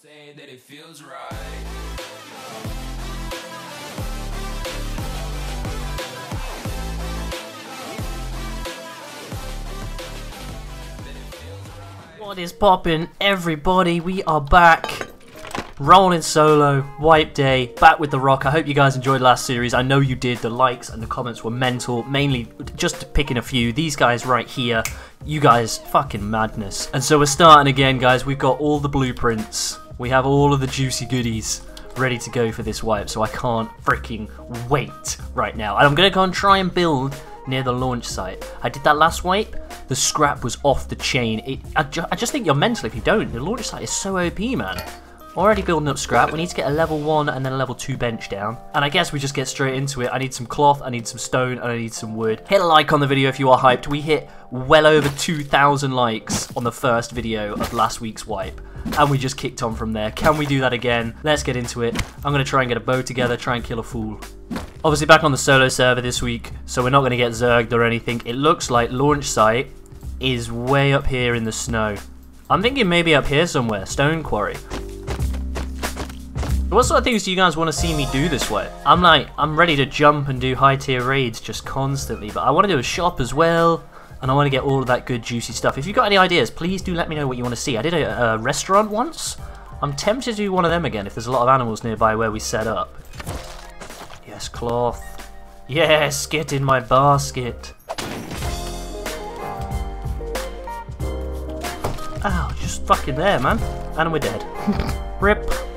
Saying that it feels right. What is poppin', everybody? We are back. Rolling solo, wipe day, back with the rock. I hope you guys enjoyed last series. I know you did. The likes and the comments were mental. Mainly just picking a few. These guys right here, you guys, fucking madness. And so we're starting again, guys. We've got all the blueprints. We have all of the juicy goodies ready to go for this wipe. So I can't freaking wait right now. And I'm gonna go and try and build near the launch site. I did that last wipe. The scrap was off the chain. It, I, ju- I just think you're mental if you don't. The launch site is so OP, man. Already building up scrap. We need to get a level 1 and then a level 2 bench down. And I guess we just get straight into it. I need some cloth, I need some stone, and I need some wood. Hit a like on the video if you are hyped. We hit well over 2,000 likes on the first video of last week's wipe. And we just kicked on from there. Can we do that again? Let's get into it. I'm going to try and get a bow together, try and kill a fool. Obviously back on the solo server this week, so we're not going to get zerged or anything. It looks like launch site is way up here in the snow. I'm thinking maybe up here somewhere, stone quarry. What sort of things do you guys want to see me do this way? I'm like, I'm ready to jump and do high tier raids just constantly, but I want to do a shop as well, and I want to get all of that good juicy stuff. If you've got any ideas, please do let me know what you want to see. I did a, a restaurant once. I'm tempted to do one of them again if there's a lot of animals nearby where we set up. Yes, cloth. Yes, get in my basket. Ow, just fucking there, man. And we're dead. Rip.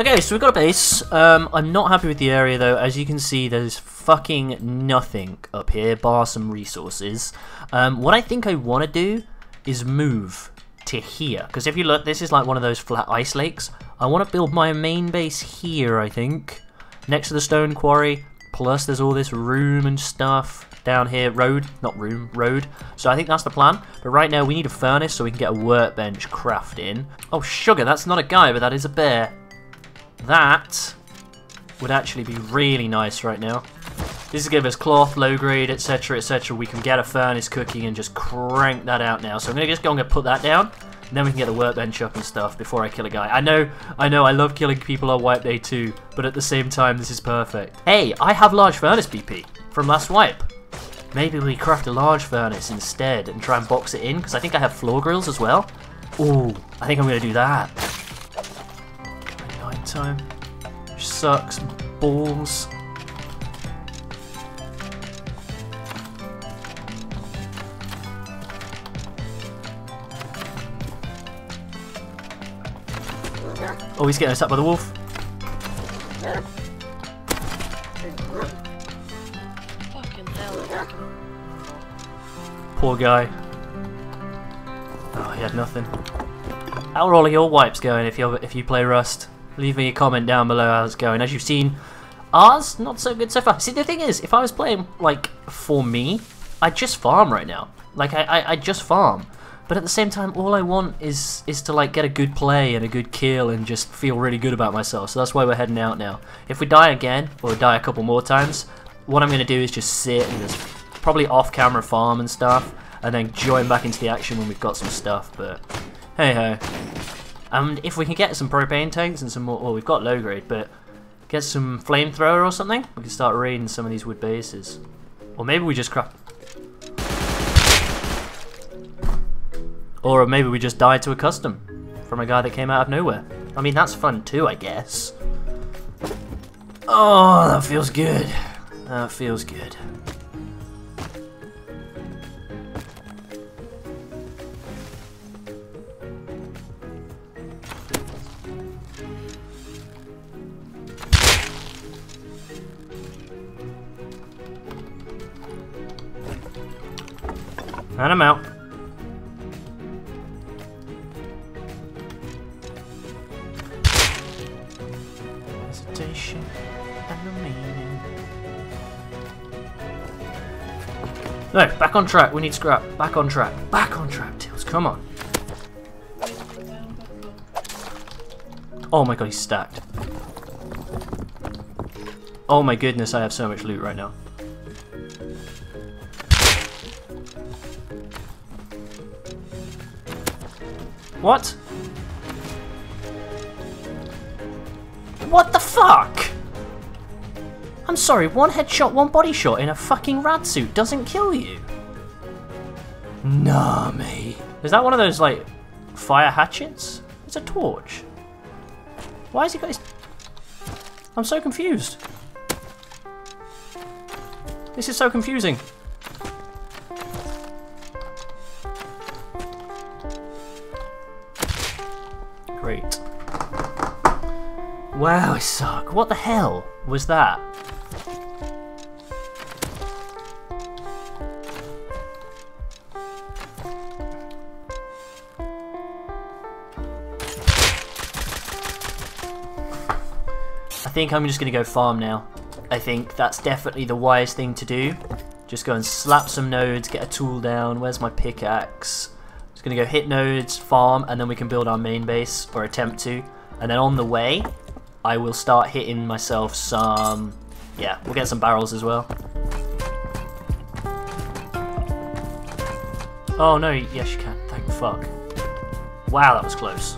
Okay, so we've got a base. Um, I'm not happy with the area though. As you can see, there's fucking nothing up here, bar some resources. Um, what I think I want to do is move to here. Because if you look, this is like one of those flat ice lakes. I want to build my main base here, I think. Next to the stone quarry. Plus there's all this room and stuff down here. Road, not room, road. So I think that's the plan. But right now we need a furnace so we can get a workbench crafting. Oh, sugar, that's not a guy, but that is a bear. That would actually be really nice right now. This is give us cloth, low grade, etc, etc. We can get a furnace cooking and just crank that out now. So I'm going to just go and put that down. And then we can get the workbench up and stuff before I kill a guy. I know, I know, I love killing people on wipe day too, but at the same time, this is perfect. Hey, I have large furnace BP from last wipe. Maybe we craft a large furnace instead and try and box it in, because I think I have floor grills as well. Ooh, I think I'm going to do that. Time. Sucks balls. Oh, he's getting attacked by the wolf. Fucking hell. Poor guy. Oh, he had nothing. How are all your wipes going if you if you play Rust? Leave me a comment down below how it's going. As you've seen, ours not so good so far. See, the thing is, if I was playing like for me, I just farm right now. Like I, I, I just farm. But at the same time, all I want is is to like get a good play and a good kill and just feel really good about myself. So that's why we're heading out now. If we die again or die a couple more times, what I'm gonna do is just sit and just probably off-camera farm and stuff, and then join back into the action when we've got some stuff. But hey ho. And if we can get some propane tanks and some more, well, we've got low grade, but get some flamethrower or something, we can start raiding some of these wood bases. Or maybe we just crap. Or maybe we just died to a custom from a guy that came out of nowhere. I mean, that's fun too, I guess. Oh, that feels good. That feels good. And I'm out. No, back on track. We need scrap. Back on track. Back on track, Tails. Come on. Oh my god, he's stacked. Oh my goodness, I have so much loot right now. What? What the fuck? I'm sorry, one headshot, one body shot in a fucking rad suit doesn't kill you. Nah, mate. Is that one of those, like, fire hatchets? It's a torch. Why has he got his... I'm so confused. This is so confusing. Great. Wow, I suck. What the hell was that? I think I'm just going to go farm now. I think that's definitely the wise thing to do. Just go and slap some nodes, get a tool down. Where's my pickaxe? Just going to go hit nodes, farm, and then we can build our main base, or attempt to. And then on the way, I will start hitting myself some... Yeah, we'll get some barrels as well. Oh no, yes you can. Thank fuck. Wow, that was close.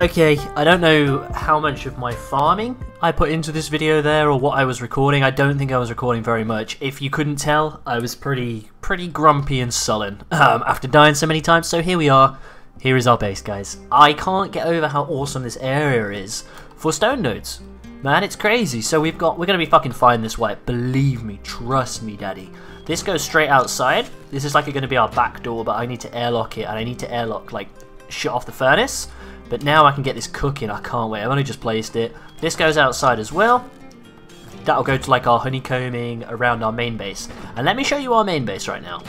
Okay, I don't know how much of my farming I put into this video there or what I was recording. I don't think I was recording very much. If you couldn't tell, I was pretty pretty grumpy and sullen um, after dying so many times. So here we are. Here is our base, guys. I can't get over how awesome this area is for stone nodes. Man, it's crazy. So we've got, we're going to be fucking fine this way. Believe me, trust me, daddy. This goes straight outside. This is like going to be our back door, but I need to airlock it, and I need to airlock, like, shut off the furnace. But now I can get this cooking. I can't wait. I've only just placed it. This goes outside as well. That'll go to like our honeycombing around our main base. And let me show you our main base right now.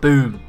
Boom.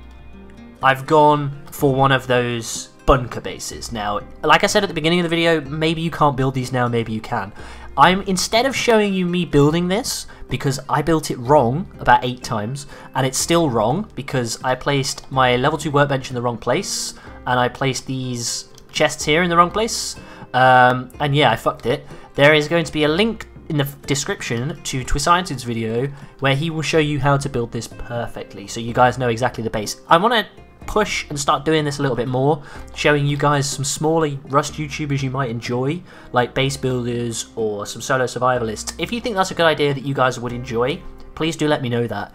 I've gone for one of those bunker bases. Now, like I said at the beginning of the video, maybe you can't build these now, maybe you can. I'm instead of showing you me building this because I built it wrong about eight times and it's still wrong because I placed my level 2 workbench in the wrong place and I placed these chests here in the wrong place. Um, and yeah, I fucked it. There is going to be a link in the description to Twisted's video where he will show you how to build this perfectly so you guys know exactly the base. I want to push and start doing this a little bit more, showing you guys some smaller Rust YouTubers you might enjoy, like base builders or some solo survivalists. If you think that's a good idea that you guys would enjoy, please do let me know that.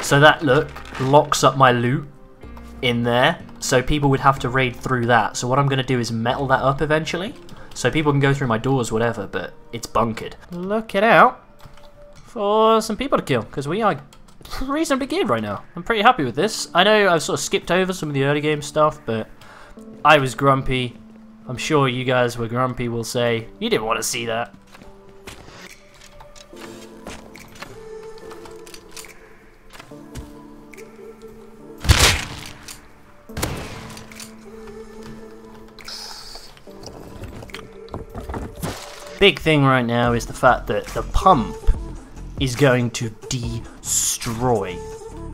So that, look, locks up my loot in there, so people would have to raid through that. So what I'm going to do is metal that up eventually, so people can go through my doors, whatever, but it's bunkered. Look it out for some people to kill, because we are reasonably geared right now. I'm pretty happy with this. I know I've sort of skipped over some of the early game stuff, but I was grumpy. I'm sure you guys were grumpy, will say. You didn't want to see that. Big thing right now is the fact that the pump is going to destroy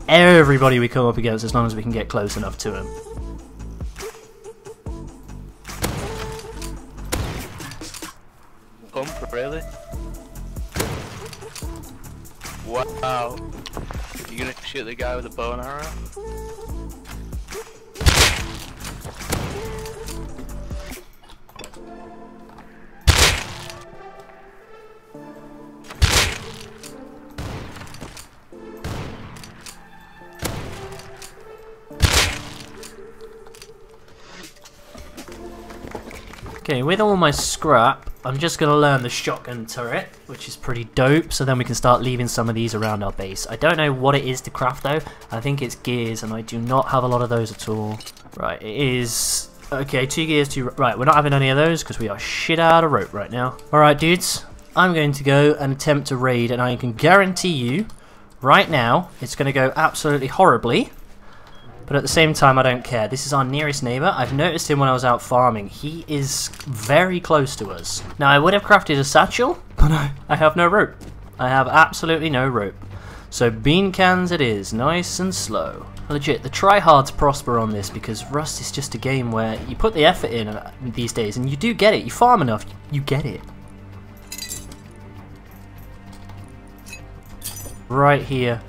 everybody we come up against as long as we can get close enough to him. Pump, really? Wow. You gonna shoot the guy with a bow and arrow? Okay, with all my scrap, I'm just going to learn the shotgun turret, which is pretty dope, so then we can start leaving some of these around our base. I don't know what it is to craft though, I think it's gears, and I do not have a lot of those at all. Right, it is... Okay, two gears, two... Right, we're not having any of those, because we are shit out of rope right now. Alright, dudes, I'm going to go and attempt to raid, and I can guarantee you Right now, it's going to go absolutely horribly. But at the same time, I don't care. This is our nearest neighbour. I've noticed him when I was out farming. He is very close to us. Now, I would have crafted a satchel, but I, I have no rope. I have absolutely no rope. So bean cans it is, nice and slow. Legit, the tryhards prosper on this because Rust is just a game where you put the effort in uh, these days and you do get it. You farm enough, you get it. Right here.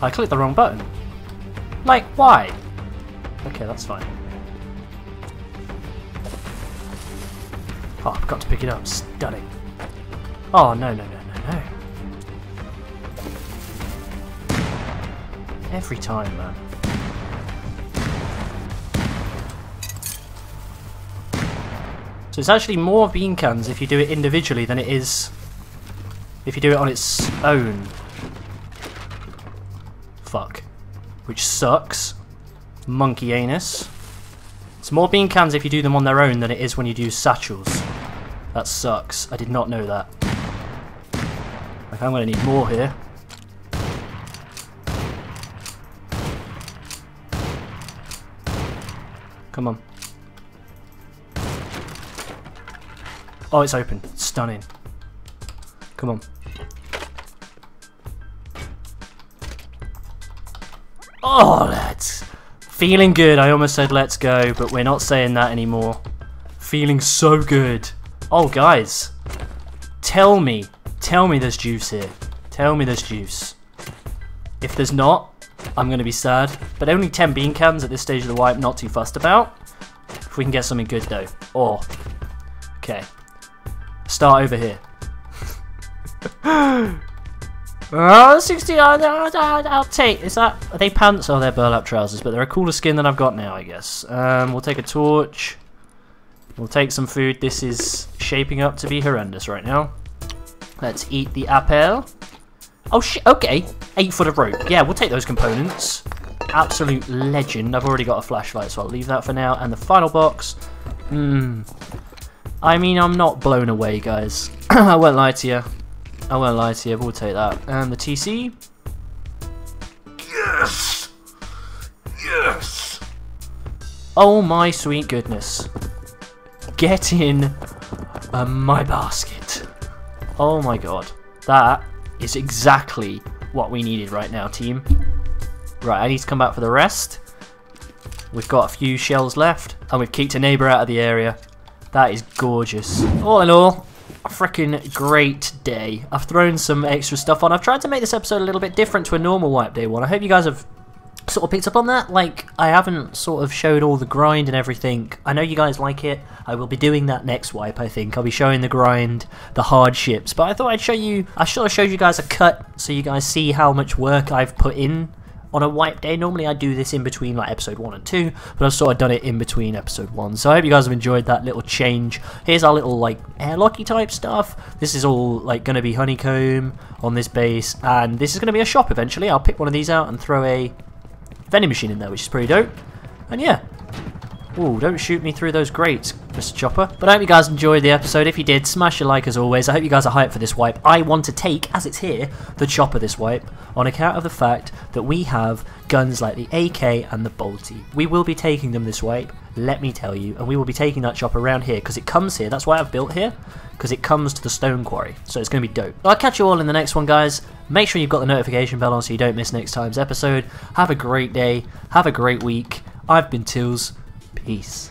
I clicked the wrong button. Like, why? Okay, that's fine. Oh, I've got to pick it up. Stunning. Oh, no, no, no, no, no. Every time, man. So it's actually more bean cans if you do it individually than it is if you do it on its own. Fuck. Which sucks. Monkey anus. It's more bean cans if you do them on their own than it is when you do satchels. That sucks. I did not know that. Like, I'm going to need more here. Come on. Oh, it's open. Stunning. Come on. Oh, let's. Feeling good. I almost said let's go, but we're not saying that anymore. Feeling so good. Oh, guys. Tell me. Tell me there's juice here. Tell me there's juice. If there's not, I'm going to be sad. But only 10 bean cans at this stage of the wipe, not too fussed about. If we can get something good, though. Oh. Okay. Start over here. Oh, 60, I'll, I'll, take. Is that. Are they pants? Oh, they're burlap trousers, but they're a cooler skin than I've got now, I guess. Um, we'll take a torch. We'll take some food. This is shaping up to be horrendous right now. Let's eat the apple. Oh, shit. Okay. Eight foot of rope. Yeah, we'll take those components. Absolute legend. I've already got a flashlight, so I'll leave that for now. And the final box. Hmm. I mean, I'm not blown away, guys. I won't lie to you. I won't lie to you, we'll take that. And the TC. Yes! Yes! Oh my sweet goodness. Get in uh, my basket. Oh my god. That is exactly what we needed right now, team. Right, I need to come back for the rest. We've got a few shells left, and we've kicked a neighbour out of the area. That is gorgeous. All in all, a freaking great day. I've thrown some extra stuff on. I've tried to make this episode a little bit different to a normal Wipe Day one. I hope you guys have sort of picked up on that. Like, I haven't sort of showed all the grind and everything. I know you guys like it. I will be doing that next wipe, I think. I'll be showing the grind, the hardships. But I thought I'd show you, I sort of showed you guys a cut so you guys see how much work I've put in on a wipe day. Normally I do this in between like episode 1 and 2, but I've sort of done it in between episode 1. So I hope you guys have enjoyed that little change. Here's our little like airlocky type stuff. This is all like going to be honeycomb on this base, and this is going to be a shop eventually. I'll pick one of these out and throw a vending machine in there, which is pretty dope. And yeah. Ooh, don't shoot me through those grates, Mr. Chopper. But I hope you guys enjoyed the episode. If you did, smash a like as always. I hope you guys are hyped for this wipe. I want to take, as it's here, the Chopper this wipe, on account of the fact that we have guns like the AK and the Bolty. We will be taking them this wipe, let me tell you, and we will be taking that Chopper around here, because it comes here. That's why I've built here, because it comes to the stone quarry. So it's going to be dope. I'll catch you all in the next one, guys. Make sure you've got the notification bell on so you don't miss next time's episode. Have a great day. Have a great week. I've been Tilz. Peace.